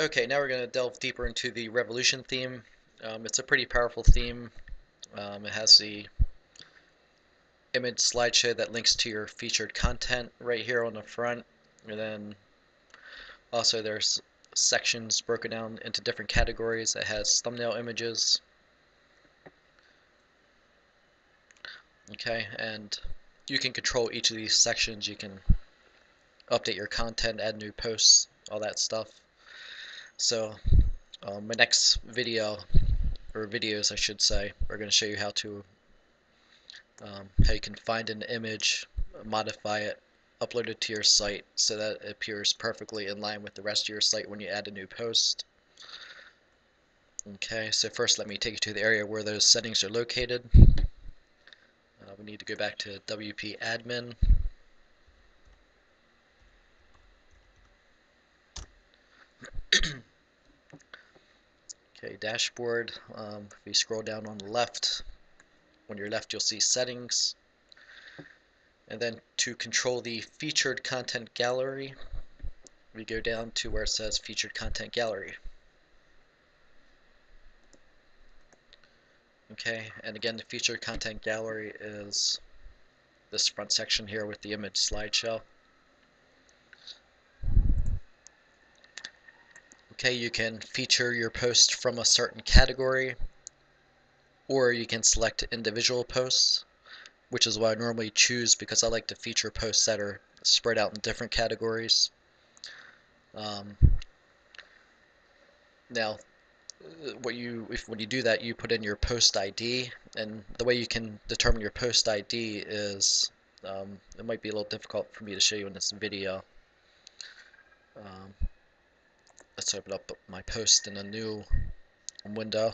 Okay, now we're going to delve deeper into the Revolution theme. Um, it's a pretty powerful theme. Um, it has the image slideshow that links to your featured content right here on the front. And then also there's sections broken down into different categories. It has thumbnail images. Okay, and you can control each of these sections. You can update your content, add new posts, all that stuff. So um, my next video, or videos I should say, are going to show you how to um, how you can find an image, modify it, upload it to your site so that it appears perfectly in line with the rest of your site when you add a new post. Okay, so first let me take you to the area where those settings are located. Uh, we need to go back to WP admin. Okay, dashboard. Um, if you scroll down on the left, when you're left, you'll see settings. And then to control the featured content gallery, we go down to where it says featured content gallery. Okay, and again, the featured content gallery is this front section here with the image slideshow. Okay, you can feature your post from a certain category, or you can select individual posts, which is what I normally choose because I like to feature posts that are spread out in different categories. Um, now, what you if when you do that, you put in your post ID, and the way you can determine your post ID is um, it might be a little difficult for me to show you in this video. Um, let's open up my post in a new window.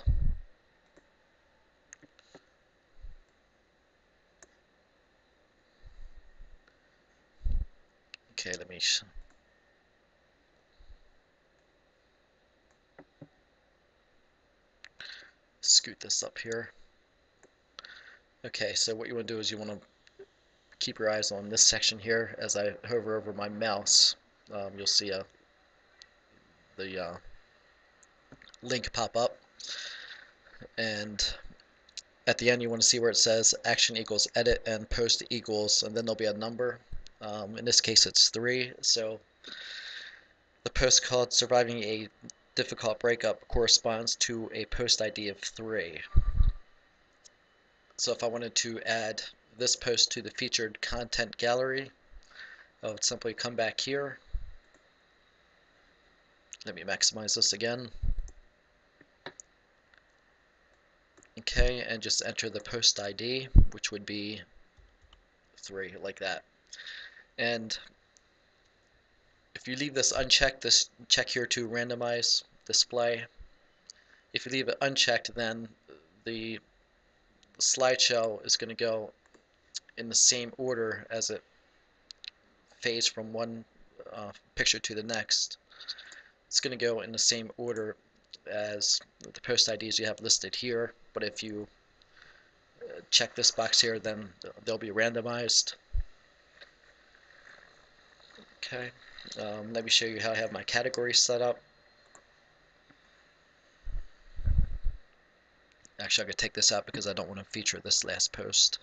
Okay, let me scoot this up here. Okay, so what you want to do is you want to keep your eyes on this section here as I hover over my mouse. Um, you'll see a the uh, link pop up. And at the end you want to see where it says action equals edit and post equals and then there'll be a number. Um, in this case it's 3 so the post called surviving a difficult breakup corresponds to a post ID of 3 so if I wanted to add this post to the featured content gallery I would simply come back here let me maximize this again. Okay, and just enter the post ID, which would be 3, like that. And if you leave this unchecked, this check here to randomize display. If you leave it unchecked, then the slideshow is going to go in the same order as it fades from one uh, picture to the next it's going to go in the same order as the post IDs you have listed here, but if you uh, check this box here, then they'll be randomized. Okay, um, let me show you how I have my categories set up. Actually, going to take this out because I don't want to feature this last post.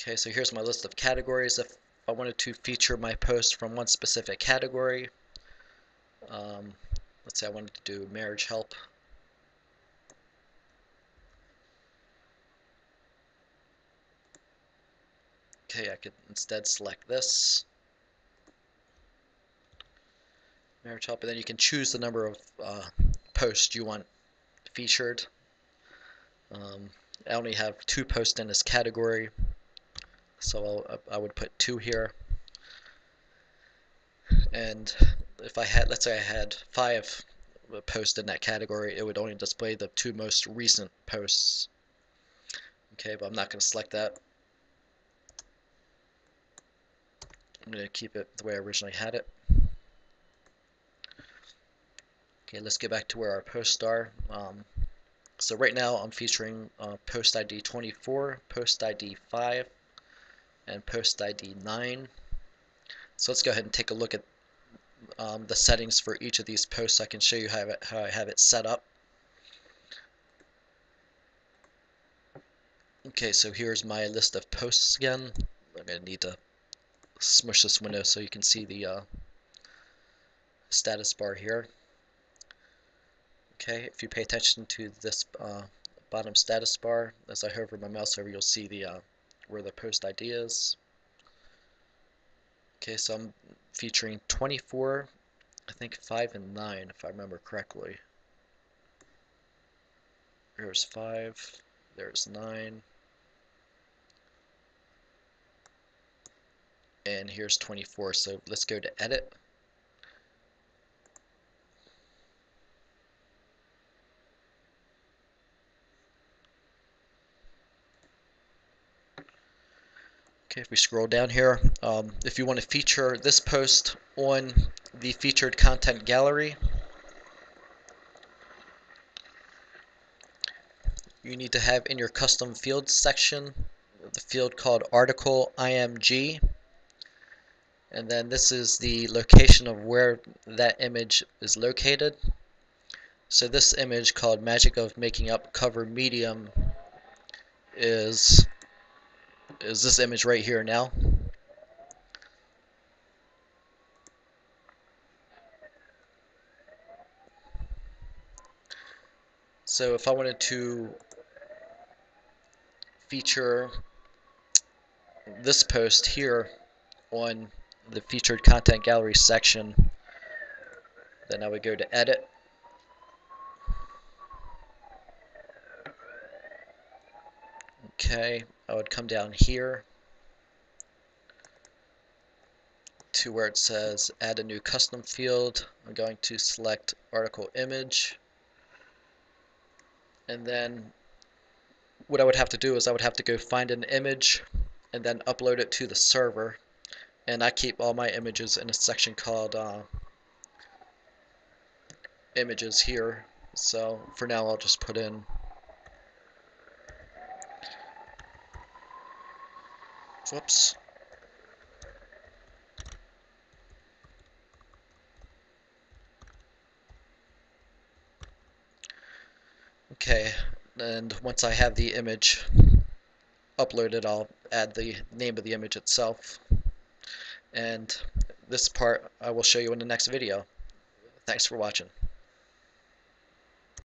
Okay, so here's my list of categories. If I wanted to feature my post from one specific category. Um, let's say I wanted to do marriage help. Okay, I could instead select this. Marriage help, and then you can choose the number of uh, posts you want featured. Um, I only have two posts in this category. So I'll, I would put 2 here. And if I had, let's say I had 5 posts in that category, it would only display the two most recent posts. Okay, but I'm not going to select that. I'm going to keep it the way I originally had it. Okay, let's get back to where our posts are. Um, so right now I'm featuring uh, post ID 24, post ID 5, and post ID 9. So let's go ahead and take a look at um, the settings for each of these posts. I can show you how, it, how I have it set up. Okay, so here's my list of posts again. I'm going to need to smush this window so you can see the uh, status bar here. Okay, if you pay attention to this uh, bottom status bar, as I hover my mouse over, you'll see the uh, where the post ID is. Okay, so I'm featuring 24, I think 5 and 9, if I remember correctly. There's 5, there's 9, and here's 24. So let's go to edit. Okay, if we scroll down here, um, if you want to feature this post on the featured content gallery, you need to have in your custom fields section the field called article img and then this is the location of where that image is located. So this image called magic of making up cover medium is is this image right here now so if I wanted to feature this post here on the featured content gallery section. Then I would go to edit. Okay, I would come down here to where it says add a new custom field. I'm going to select article image. And then what I would have to do is I would have to go find an image and then upload it to the server and I keep all my images in a section called uh, images here so for now I'll just put in whoops okay and once I have the image uploaded I'll add the name of the image itself and this part I will show you in the next video. Thanks for watching.